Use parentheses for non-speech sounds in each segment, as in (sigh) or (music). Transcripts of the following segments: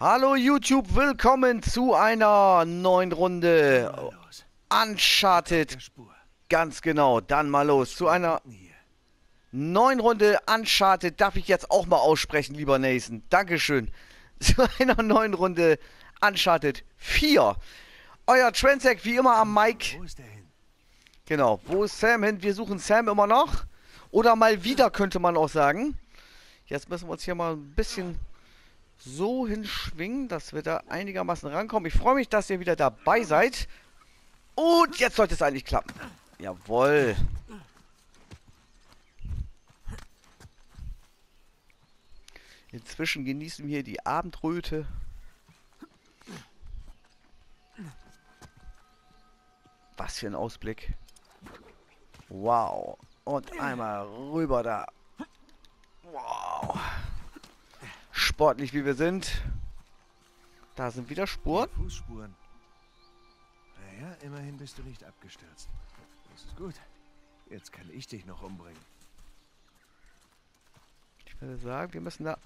Hallo YouTube, willkommen zu einer neuen Runde. Uncharted. Ganz genau, dann mal los. Zu einer neuen Runde Uncharted darf ich jetzt auch mal aussprechen, lieber Nathan. Dankeschön. (laughs) Zu einer neuen Runde Uncharted 4. Euer Transec wie immer am Mic. Wo ist der hin? Genau, wo ist Sam hin? Wir suchen Sam immer noch. Oder mal wieder, könnte man auch sagen. Jetzt müssen wir uns hier mal ein bisschen so hinschwingen, dass wir da einigermaßen rankommen. Ich freue mich, dass ihr wieder dabei seid. Und jetzt sollte es eigentlich klappen. Jawohl. Inzwischen genießen wir die Abendröte. Was für ein Ausblick. Wow. Und einmal rüber da. Wow. Sportlich wie wir sind. Da sind wieder Spuren. Fußspuren. Naja, immerhin bist du nicht abgestürzt. Das ist gut. Jetzt kann ich dich noch umbringen. Ich würde sagen, wir müssen da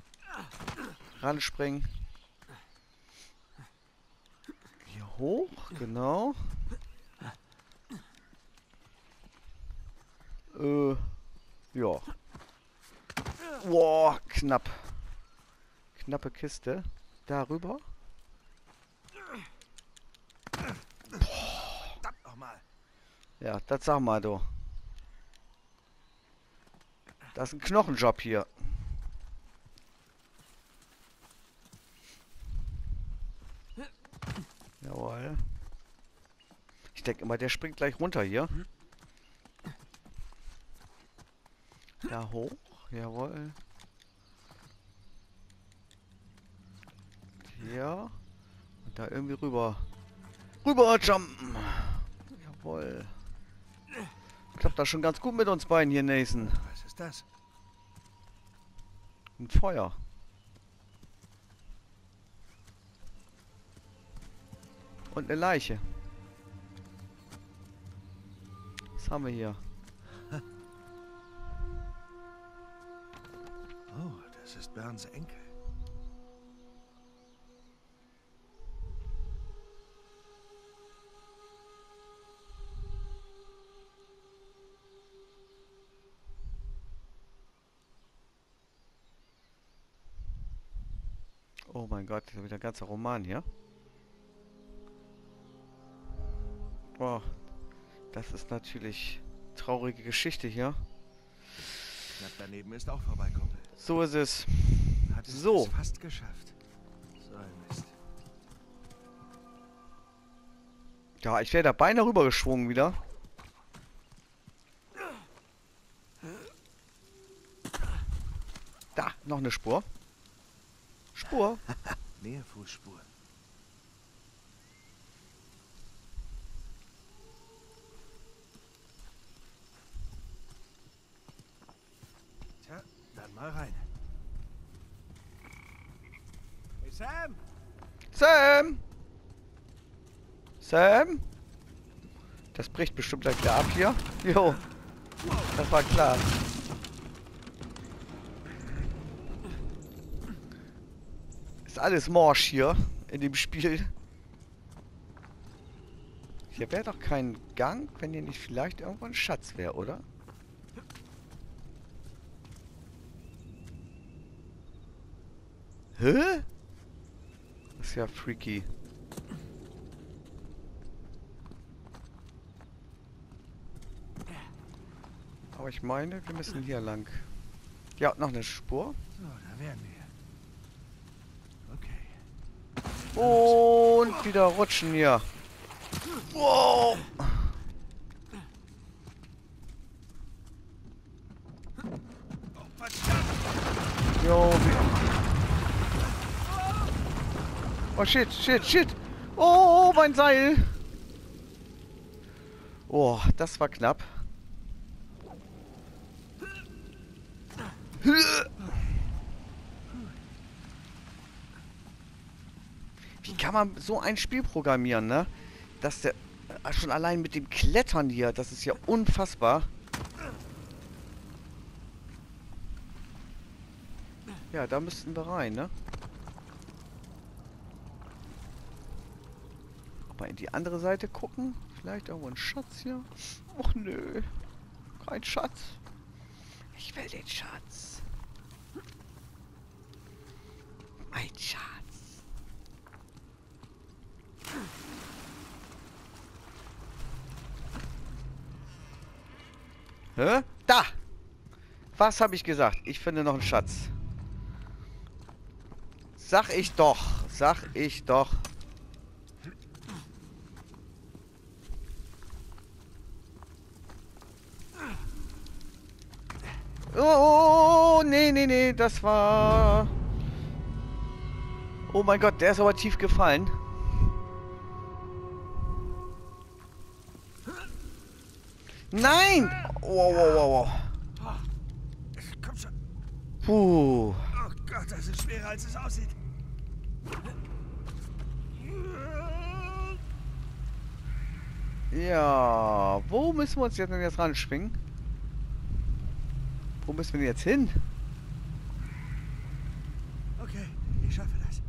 ranspringen. Hier hoch, genau. Äh, ja. Boah, knapp. Knappe Kiste. Darüber. Ja, das sag mal, du. Das ist ein Knochenjob hier. Jawohl. Ich denke immer, der springt gleich runter hier. Da hoch. Jawohl. Hier. Und da irgendwie rüber. Rüber jumpen. Jawohl. Klappt das schon ganz gut mit uns beiden hier, Nathan. Was ist das? Ein Feuer. Und eine Leiche. Was haben wir hier? (laughs) Oh, das ist Berns Enkel. Oh mein Gott, das ist wieder ein ganzer Roman hier. Boah, das ist natürlich traurige Geschichte hier. Knapp daneben ist auch vorbei, Kumpel. So ist es. Hat es So. fast geschafft. So ein Mist. Ja, ich wäre da beinahe rübergeschwungen wieder. Da, noch eine Spur. Spur. (laughs) Mehr Fußspuren. Tja, dann mal rein. Hey Sam! Sam! Sam? Das bricht bestimmt gleich wieder ab hier. Jo. Das war klar. Alles morsch hier in dem Spiel. Hier wäre doch kein Gang, wenn hier nicht vielleicht irgendwo ein Schatz wäre, oder? Hä? Das ist ja freaky. Aber ich meine, wir müssen hier lang. Ja, noch eine Spur. So, da wären wir. Okay. Und wieder rutschen hier. Wow. Jo. Oh shit, shit, shit. Oh, mein Seil. Oh, das war knapp. Wie kann man so ein Spiel programmieren, ne? Dass der äh, schon allein mit dem Klettern hier, das ist ja unfassbar. Ja, da müssten wir rein, ne? Mal in die andere Seite gucken. Vielleicht irgendwo ein Schatz hier. Och nö. Kein Schatz. Ich will den Schatz. Mein Schatz. Hä? Da! Was habe ich gesagt? Ich finde noch einen Schatz. Sag ich doch. Sag ich doch. Oh, oh, oh, nee, nee, nee, das war... Oh mein Gott, der ist aber tief gefallen. Nein! Wow, wow, wow, wow. Komm schon. Puh. Oh Gott, das ist schwerer, als es aussieht. Ja, wo müssen wir uns jetzt denn jetzt ranschwingen? Wo müssen wir denn jetzt hin? Okay, ich schaffe das.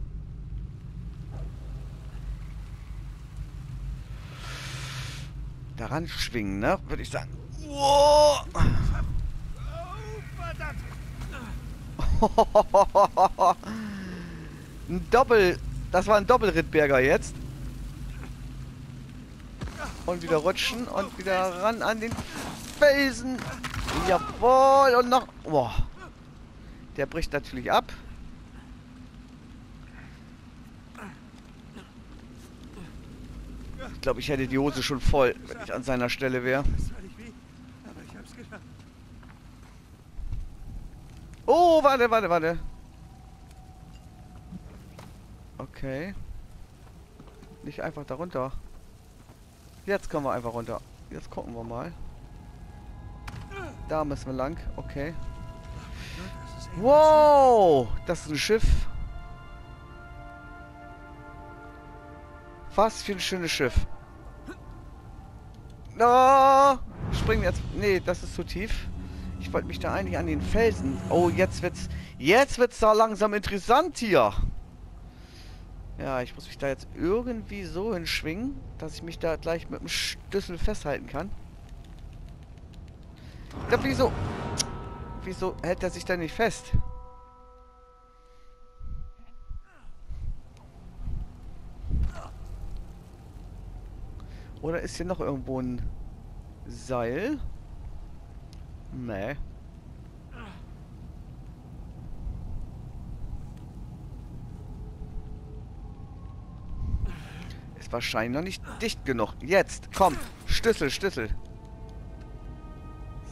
Daran schwingen, ne? Würde ich sagen. Oh, ein Doppel. Das war ein Doppelrittberger jetzt. Und wieder rutschen und wieder ran an den Felsen. Jawohl. Und noch. Boah. Der bricht natürlich ab. Ich glaube, ich hätte die Hose schon voll, wenn ich an seiner Stelle wäre. Das war nicht wie, aber ich hab's geschafft. Oh, warte, warte, warte. Okay. Nicht einfach da runter. Jetzt kommen wir einfach runter. Jetzt gucken wir mal. Da müssen wir lang. Okay. Wow! Das ist ein Schiff. Was für ein schönes Schiff. Oh, springen jetzt. Nee, das ist zu tief. Ich wollte mich da eigentlich an den Felsen. Oh, jetzt wird's. Jetzt wird's da langsam interessant hier. Ja, ich muss mich da jetzt irgendwie so hinschwingen, dass ich mich da gleich mit dem Schlüssel festhalten kann. Ja, wieso? Wieso hält er sich da nicht fest? Oder ist hier noch irgendwo ein Seil? Nee. Ist wahrscheinlich noch nicht dicht genug. Jetzt, komm. Schlüssel, Schlüssel.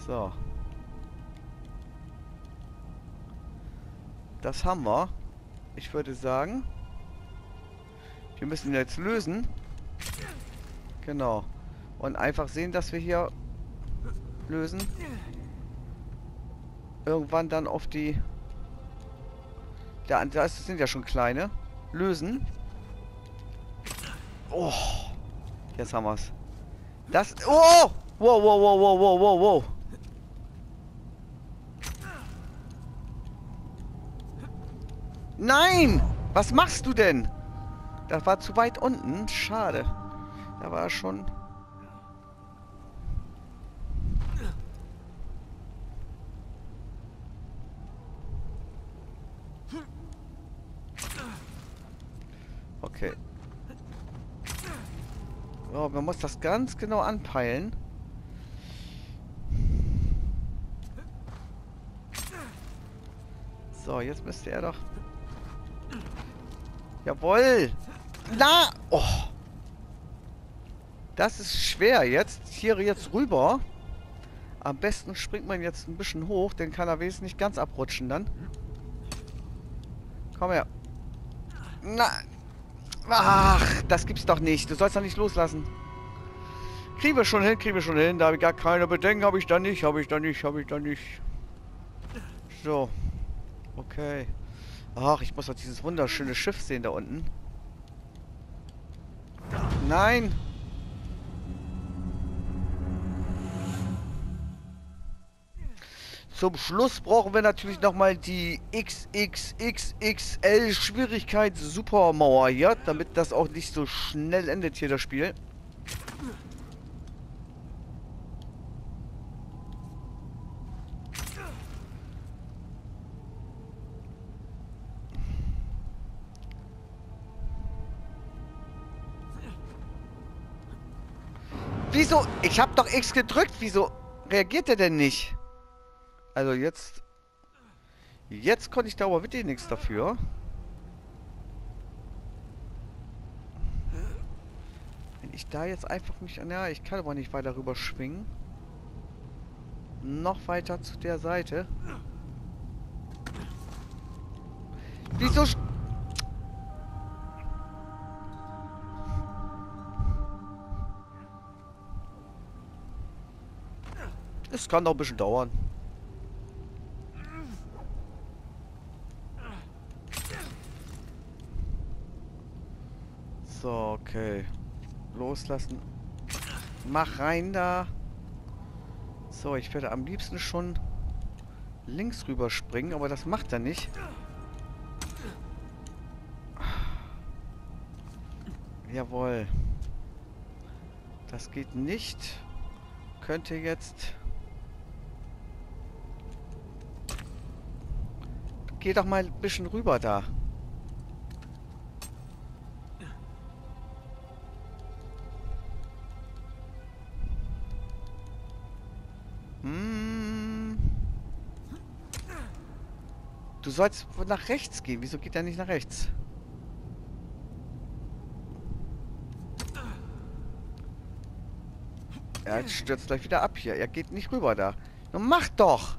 So. Das haben wir. Ich würde sagen, wir müssen jetzt lösen. Genau. Und einfach sehen, dass wir hier lösen. Irgendwann dann auf die... Da, das sind ja schon kleine. Lösen. Oh. Jetzt haben wir's. Das... Oh! Wow, wow, wow, wow, wow, wow, wow. Nein! Was machst du denn? Das war zu weit unten. Schade. Da war schon... Okay. Oh, man muss das ganz genau anpeilen. So, jetzt müsste er doch... Jawohl! Na! Oh! Das ist schwer jetzt. Hier jetzt rüber. Am besten springt man jetzt ein bisschen hoch, dann kann er wesentlich nicht ganz abrutschen dann. Komm her. Na! Ach, das gibt's doch nicht. Du sollst doch nicht loslassen. Kriegen wir schon hin, kriegen wir schon hin. Da habe ich gar keine Bedenken. Habe ich da nicht, habe ich da nicht, habe ich da nicht. So. Okay. Ach, ich muss doch dieses wunderschöne Schiff sehen da unten. Nein! Zum Schluss brauchen wir natürlich nochmal die XXXXL Schwierigkeit Supermauer hier, damit das auch nicht so schnell endet hier das Spiel. Wieso? Ich hab doch X gedrückt. Wieso reagiert er denn nicht? Also jetzt... Jetzt konnte ich da aber wirklich nichts dafür. Wenn ich da jetzt einfach mich... Ja, ich kann aber nicht weiter rüber schwingen. Noch weiter zu der Seite. Wieso... Es kann noch ein bisschen dauern. So, okay. Loslassen. Mach rein da. So, ich werde am liebsten schon links rüber springen, aber das macht er nicht. Jawohl. Das geht nicht. Könnte jetzt... Geh doch mal ein bisschen rüber da. Du sollst nach rechts gehen. Wieso geht er nicht nach rechts? Er stürzt gleich wieder ab hier. Er geht nicht rüber da. Nun mach doch!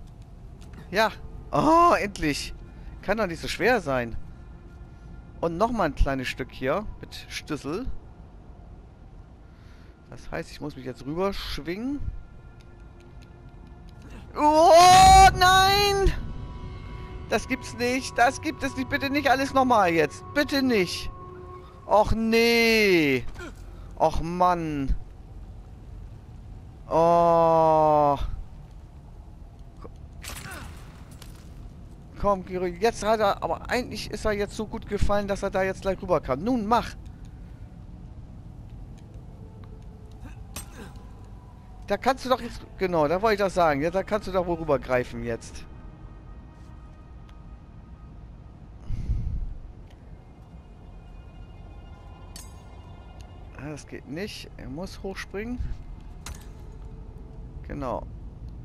Ja. Oh, endlich. Kann doch nicht so schwer sein. Und nochmal ein kleines Stück hier mit Schlüssel. Das heißt, ich muss mich jetzt rüber schwingen. Oh, nein! Das gibt's nicht. Das gibt es nicht. Bitte nicht alles nochmal jetzt. Bitte nicht. Och, nee. Och, Mann. Oh. Komm, Giro, jetzt hat er, aber eigentlich ist er jetzt so gut gefallen, dass er da jetzt gleich rüber kann. Nun, mach! Da kannst du doch jetzt, genau, da wollte ich das sagen. Ja, da kannst du doch wohl rübergreifen jetzt. Ah, das geht nicht. Er muss hochspringen. Genau.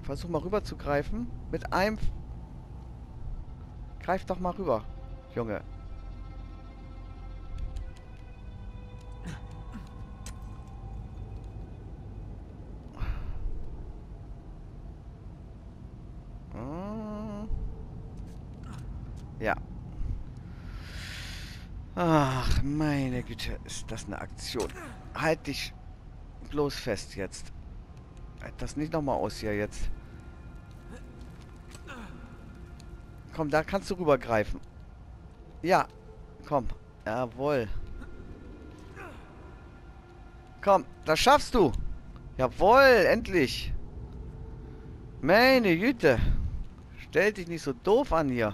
Versuch mal rüber zu greifen. Mit einem Greif doch mal rüber, Junge. Hm. Ja. Ach, meine Güte, ist das eine Aktion. Halt dich bloß fest jetzt. Halt das nicht nochmal aus hier jetzt. Komm, da kannst du rübergreifen. Ja. Komm. Jawohl. Komm, das schaffst du. Jawohl, endlich. Meine Güte. Stell dich nicht so doof an hier.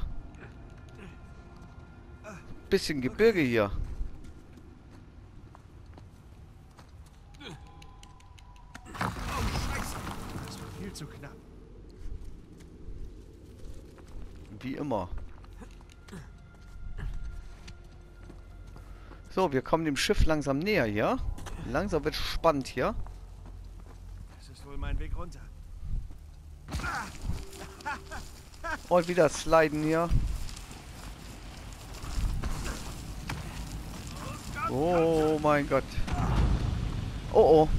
Bisschen Gebirge hier. Wie immer. So, wir kommen dem Schiff langsam näher hier. Langsam wird spannend hier. Das ist wohl mein Weg runter. Und wieder sliden hier. Oh mein Gott. Oh oh.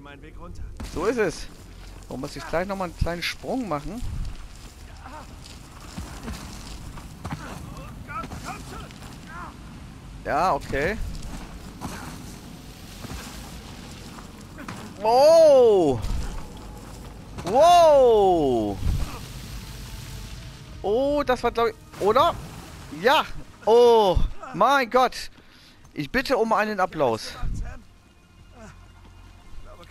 mein Weg runter. So ist es. So muss ich gleich nochmal einen kleinen Sprung machen. Ja, okay. Wow! Wow! Oh, das war glaube ich... Oder? Ja! Oh, mein Gott! Ich bitte um einen Applaus.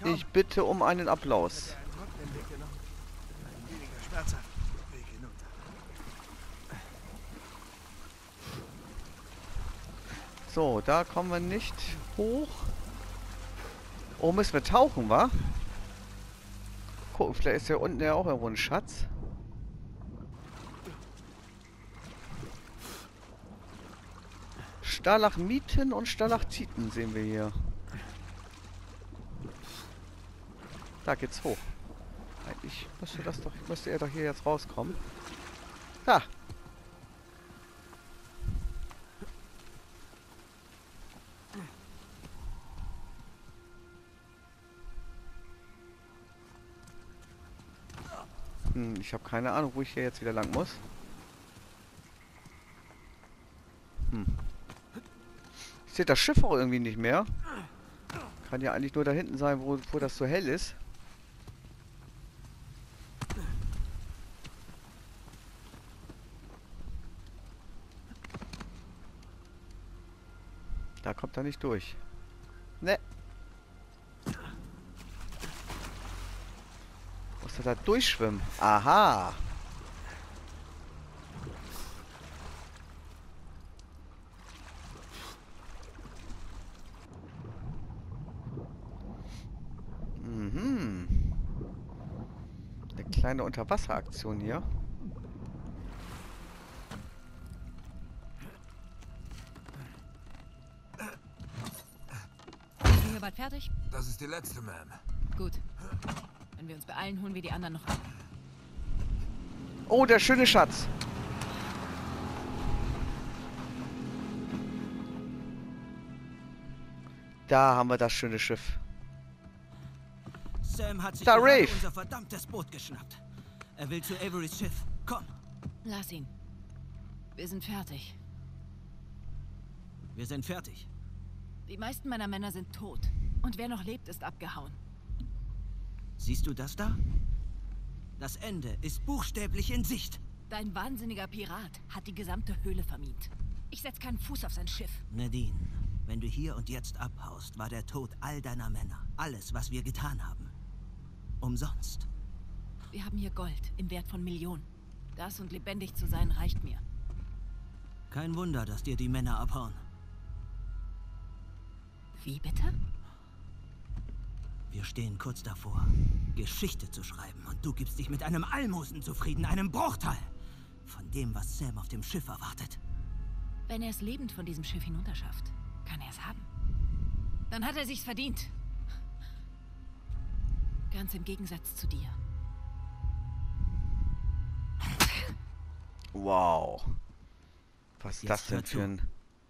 Ich bitte um einen Applaus. So, da kommen wir nicht hoch. Oh, müssen wir tauchen, wa? Gucken, vielleicht ist ja unten ja auch irgendwo ein Schatz. Stalagmiten und Stalaktiten sehen wir hier. Da geht's hoch. Eigentlich müsste das doch, müsste er doch hier jetzt rauskommen. Da. Hm, ich habe keine Ahnung, wo ich hier jetzt wieder lang muss. Sehe das Schiff auch irgendwie nicht mehr. Kann ja eigentlich nur da hinten sein, wo, wo das so hell ist. Da kommt er nicht durch. Ne. Muss er da durchschwimmen? Aha. Mhm. Eine kleine Unterwasseraktion hier. Sind wir hier bald fertig? Das ist die letzte, Ma'am. Gut. Wenn wir uns beeilen, holen wir die anderen noch ab. Oh, der schöne Schatz. Da haben wir das schöne Schiff. Sam hat sich unser verdammtes Boot geschnappt. Er will zu Averys Schiff. Komm, Lass ihn. Wir sind fertig. wir sind fertig. Die meisten meiner Männer sind tot. Und wer noch lebt, ist abgehauen. Siehst du das da? Das Ende ist buchstäblich in Sicht. Dein wahnsinniger Pirat hat die gesamte Höhle vermint. Ich setz keinen Fuß auf sein Schiff. Nadine, wenn du hier und jetzt abhaust, war der Tod all deiner Männer. Alles, was wir getan haben. Umsonst. Wir haben hier Gold im Wert von Millionen. Das und lebendig zu sein reicht mir. Kein Wunder, dass dir die Männer abhauen. Wie bitte? Wir stehen kurz davor, Geschichte zu schreiben und du gibst dich mit einem Almosen zufrieden, einem Bruchteil von dem, was Sam auf dem Schiff erwartet. Wenn er es lebend von diesem Schiff hinunterschafft, kann er es haben. Dann hat er sich's verdient. Ganz im Gegensatz zu dir. Wow. Was ist das denn für ein...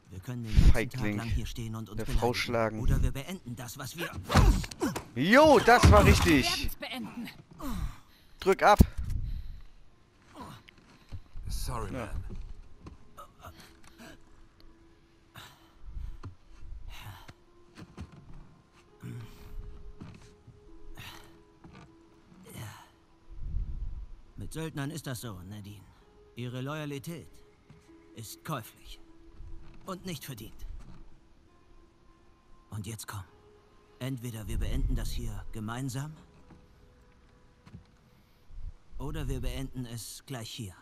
Wir können den ganzen Feigling. Tag lang hier stehen und uns Der. Frau schlagen. Oder wir beenden das, was wir... Jo, das war richtig. Drück ab. Sorry, Ja. Ma'am. Söldnern ist das so, Nadine. Ihre Loyalität ist käuflich. Und nicht verdient. Und jetzt komm. Entweder wir beenden das hier gemeinsam. Oder wir beenden es gleich hier.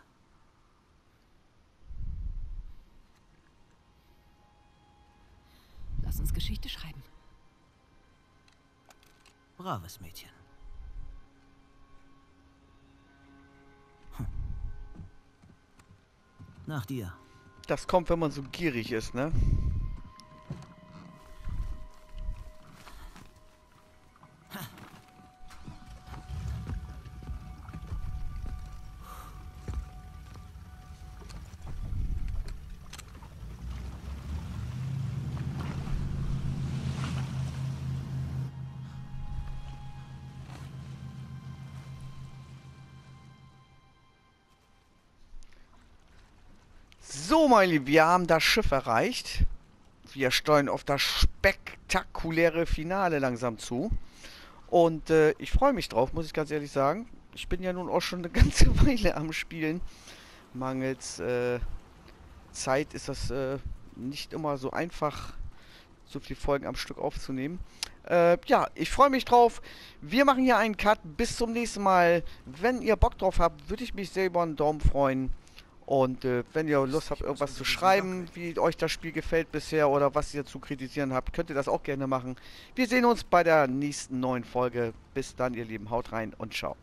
Lass uns Geschichte schreiben. Braves Mädchen. Nach dir. Das kommt, wenn man so gierig ist, ne? Lieben, wir haben das Schiff erreicht. Wir steuern auf das spektakuläre Finale langsam zu. Und äh, ich freue mich drauf, muss ich ganz ehrlich sagen. Ich bin ja nun auch schon eine (laughs) ganze Weile am Spielen. Mangels äh, Zeit ist das äh, nicht immer so einfach, so viele Folgen am Stück aufzunehmen. Äh, ja, ich freue mich drauf. Wir machen hier einen Cut. Bis zum nächsten Mal. Wenn ihr Bock drauf habt, würde ich mich sehr über einen Daumen freuen. Und äh, wenn ihr Lust habt, irgendwas zu schreiben, wie euch das Spiel gefällt bisher oder was ihr zu kritisieren habt, könnt ihr das auch gerne machen. Wir sehen uns bei der nächsten neuen Folge. Bis dann, ihr Lieben. Haut rein und ciao.